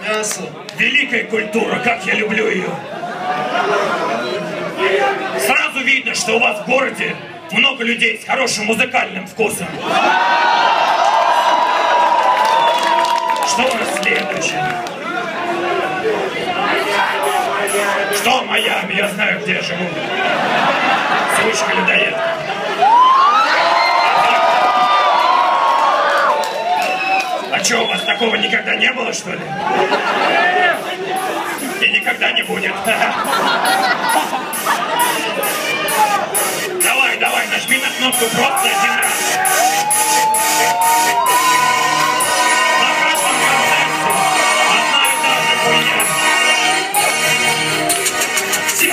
Мясо. Великая культура, как я люблю ее. Сразу видно, что у вас в городе много людей с хорошим музыкальным вкусом. Что у нас следующее? Что Майами? Я знаю, где я живу. Сучка людоед. А что, у вас такого никогда не было, что ли? И никогда не будет. Давай, давай, нажми на кнопку просто один раз. Все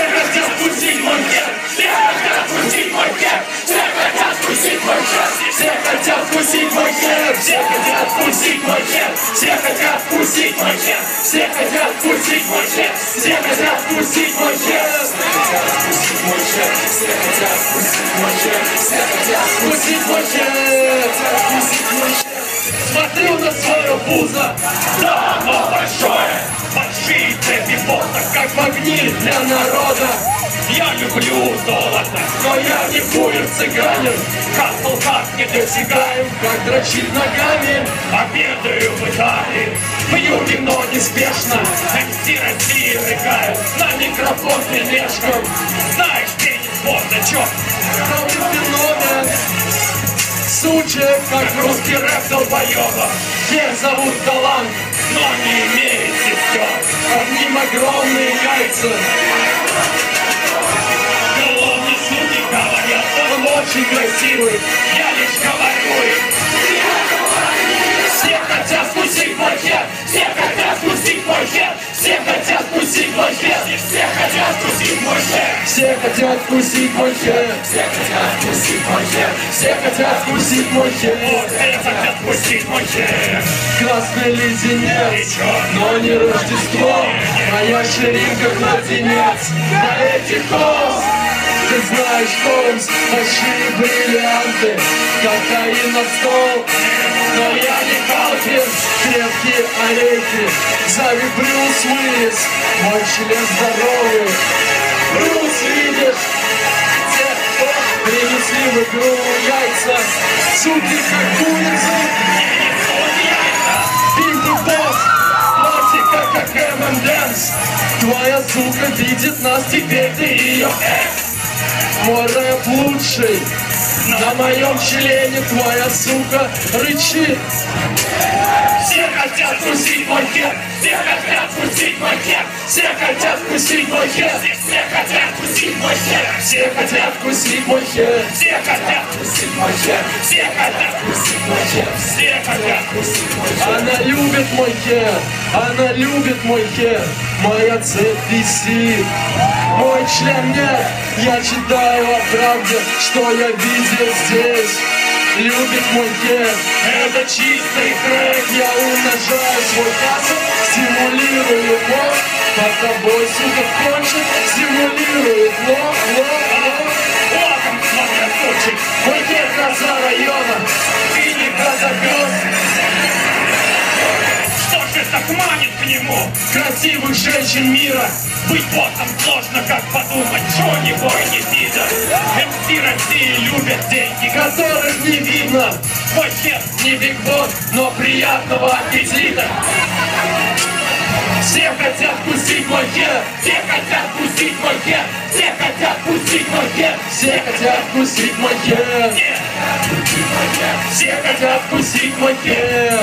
хотят вкусить мой хер, все хотят хотят вкусить мой член, все хотят вкусить мой член, все хотят вкусить мой член, все хотят вкусить мой член, все хотят вкусить мой член, все хотят вкусить мой член, все хотят вкусить мой член. Смотрю на свое пузо, да оно большое, большие цепи пота, как магнит для народа. Я люблю золото, но я не курю цыганин, Хасл как недосягаем, как дрочить ногами. Обедаю в Италии, пью вино неспешно, МС России рыгают на микрофон пележком. Знаешь, пенис Бонда, чё? феномен, Сучек, как русский рэп долбоеба Всех зовут талант, но не имеет сестер Под ним огромные яйца хотят вкусить мой хер Все хотят вкусить мой хер Все хотят вкусить мой хер Все хотят вкусить мой хер Красный леденец Но не Рождество. Моя ширинка младенец этих коз ты знаешь, Холмс, большие бриллианты, кокаин на стол, но я не Калфин, крепкие орехи, зови Брюс Уиллис, мой член здоровый. Брюс, яйца, суки как курицы, Пинки босс, платье как M&M's, твоя сука видит нас, теперь ты ее экс. Мой рэп лучший. На моем члене твоя сука рычит Все хотят вкусить мой хер Все хотят вкусить мой хер Все хотят вкусить мой хер. Все хотят вкусить мой хер Все хотят вкусить мой хер. Все хотят вкусить мой хер Все хотят вкусить мой хер Она любит мой хер Она любит мой хер Моя цепь висит. Мой член нет. Я читаю о правде, что я видел здесь. Любит мой хер, это чистый крэк Я умножаю свой хасл, стимулирую мозг Под тобой, сука, кончит, манит к нему красивых женщин мира быть боссом сложно, как подумать, Джонни Бой не пидор. МС России любят деньги, которых не видно. Мой хер не Биг Босс, но приятного аппетита. Все хотят вкусить мой хер, все хотят вкусить мой хер, все хотят вкусить мой хер, все хотят вкусить мой хер, все хотят вкусить мой хер.